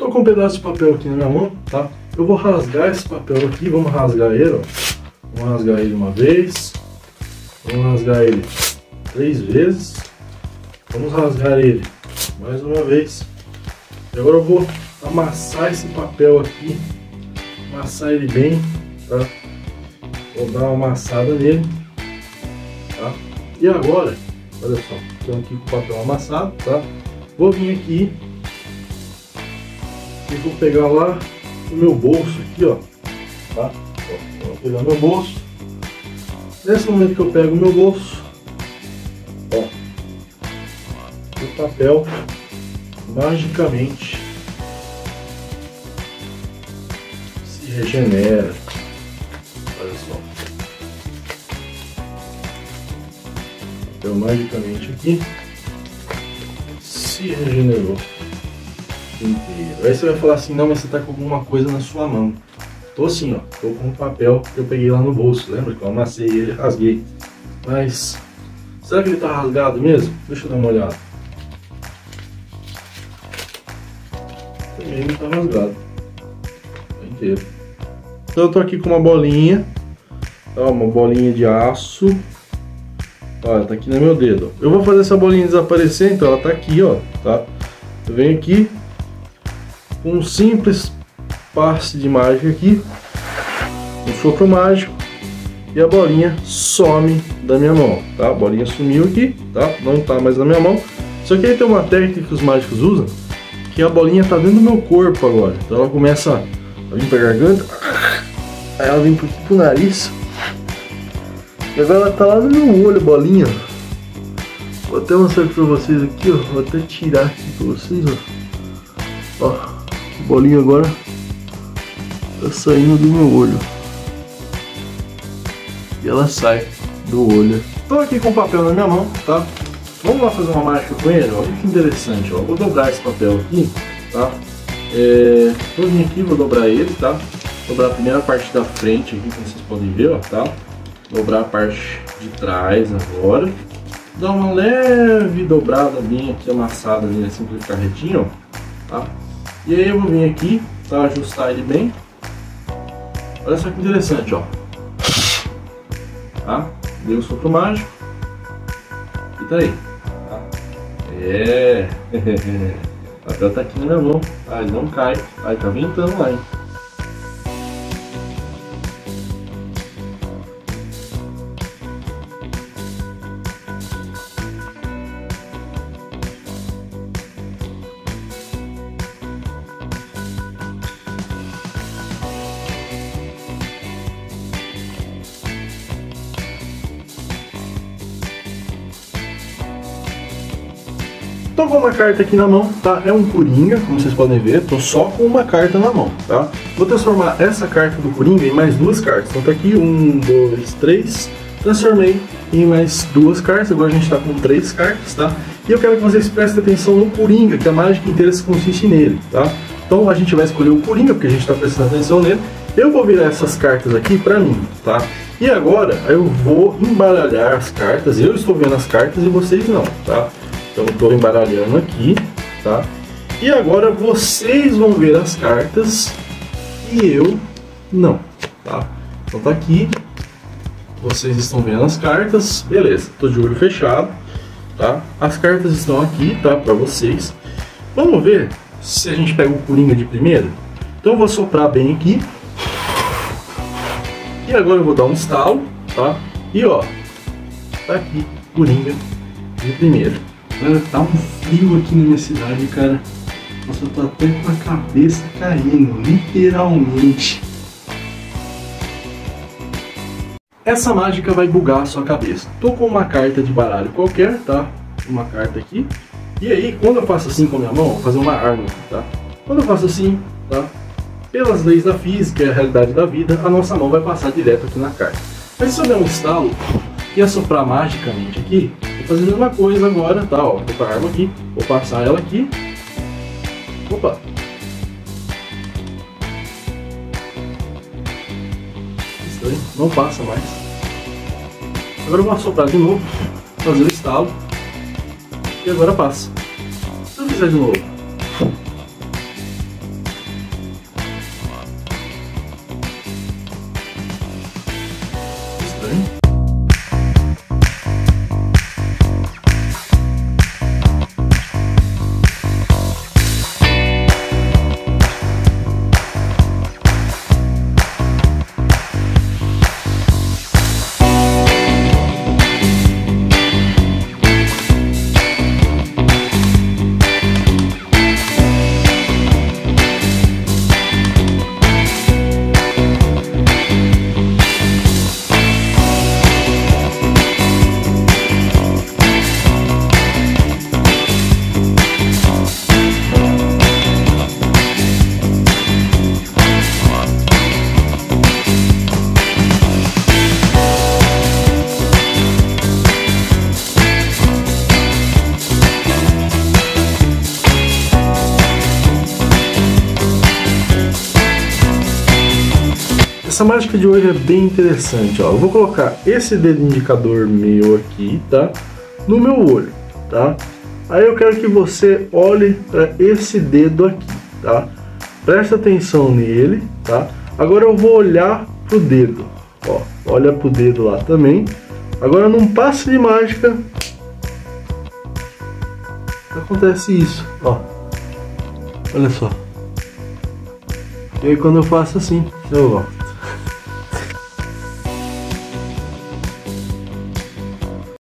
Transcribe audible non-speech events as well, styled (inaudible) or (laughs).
Tô com um pedaço de papel aqui na minha mão, tá? Eu vou rasgar esse papel aqui, vamos rasgar ele, ó. Vamos rasgar ele uma vez. Vamos rasgar ele três vezes. Vamos rasgar ele mais uma vez. E agora eu vou amassar esse papel aqui. Amassar ele bem, tá? Vou dar uma amassada nele, tá? E agora, olha só, estou aqui com o papel amassado, tá? Vou vir aqui e vou pegar lá o meu bolso aqui, ó, tá? Vou pegar meu bolso. Nesse momento que eu pego o meu bolso, ó, o papel magicamente se regenera. Olha só. Papel magicamente aqui se regenerou inteiro. Aí você vai falar assim, não, mas você tá com alguma coisa na sua mão. Tô assim, ó, tô com um papel que eu peguei lá no bolso, lembra que eu amassei ele, rasguei. Mas, será que ele tá rasgado mesmo? Deixa eu dar uma olhada. Também não tá rasgado. Tá inteiro. Então eu tô aqui com uma bolinha, ó, uma bolinha de aço. Olha, tá aqui no meu dedo. Eu vou fazer essa bolinha desaparecer, então ela tá aqui, ó, tá? Eu venho aqui, com um simples passe de mágica aqui, um sopro mágico e a bolinha some da minha mão, tá? A bolinha sumiu aqui, tá? Não tá mais na minha mão. Só que aí tem uma técnica que os mágicos usam, que a bolinha tá dentro do meu corpo agora. Então ela começa a vir pra garganta, aí ela vem pro, pro nariz, e agora ela tá lá no meu olho, bolinha. Vou até mostrar pra vocês aqui, ó. Vou até tirar aqui pra vocês, ó. Ó, bolinha agora tá saindo do meu olho. E ela sai do olho. Tô aqui com o papel na minha mão, tá? Vamos lá fazer uma mágica com ele, olha que interessante, ó. Vou dobrar esse papel aqui, tá? É, vou vir aqui, vou dobrar ele, tá? Dobrar a primeira parte da frente aqui, como vocês podem ver, ó, tá? Dobrar a parte de trás agora. Dar uma leve dobrada bem aqui, amassada ali, assim, pra ficar retinho, ó, tá? E aí eu vou vir aqui, tá? Ajustar ele bem. Olha só que interessante, ó. Tá? Dei o sopro mágico. E tá aí. Tá? É. (laughs) o papel tá aqui na minha mão. Tá? Ele não cai. Aí tá ventando lá, hein? Tô com uma carta aqui na mão, tá? É um Coringa, como vocês podem ver, tô só com uma carta na mão, tá? Vou transformar essa carta do Coringa em mais duas cartas. Então tá aqui, um, dois, três. Transformei em mais duas cartas, agora a gente tá com três cartas, tá? E eu quero que vocês prestem atenção no Coringa, que a mágica inteira se consiste nele, tá? Então a gente vai escolher o Coringa, porque a gente tá prestando atenção nele. Eu vou virar essas cartas aqui pra mim, tá? E agora eu vou embaralhar as cartas, eu estou vendo as cartas e vocês não, tá? Então estou embaralhando aqui, tá? E agora vocês vão ver as cartas e eu não, tá? Então tá aqui, vocês estão vendo as cartas, beleza? Tô de olho fechado, tá? As cartas estão aqui, tá? Para vocês. Vamos ver se a gente pega o coringa de primeiro. Então eu vou soprar bem aqui. E agora eu vou dar um estalo, tá? E ó, tá aqui, coringa de primeiro. Cara, tá um frio aqui na minha cidade, cara. Nossa, eu tô até com a cabeça caindo, literalmente. Essa mágica vai bugar a sua cabeça. Tô com uma carta de baralho qualquer, tá? Uma carta aqui. E aí, quando eu faço assim com a minha mão, vou fazer uma arma, tá? Quando eu faço assim, tá? Pelas leis da física e a realidade da vida, a nossa mão vai passar direto aqui na carta. Mas se eu der um estalo e assoprar magicamente aqui, fazer a mesma coisa agora, tá? Ó, vou com a arma aqui, vou passar ela aqui. Opa! Estranho, não passa mais. Agora eu vou assoprar de novo, fazer o estalo. E agora passa. Se eu fizer de novo. Essa mágica de hoje é bem interessante, ó. Eu vou colocar esse dedo indicador meu aqui, tá? No meu olho, tá? Aí eu quero que você olhe para esse dedo aqui, tá? Presta atenção nele, tá? Agora eu vou olhar pro dedo, ó. Olha pro dedo lá também. Agora num passe de mágica acontece isso, ó. Olha só. E aí quando eu faço assim, eu, ó,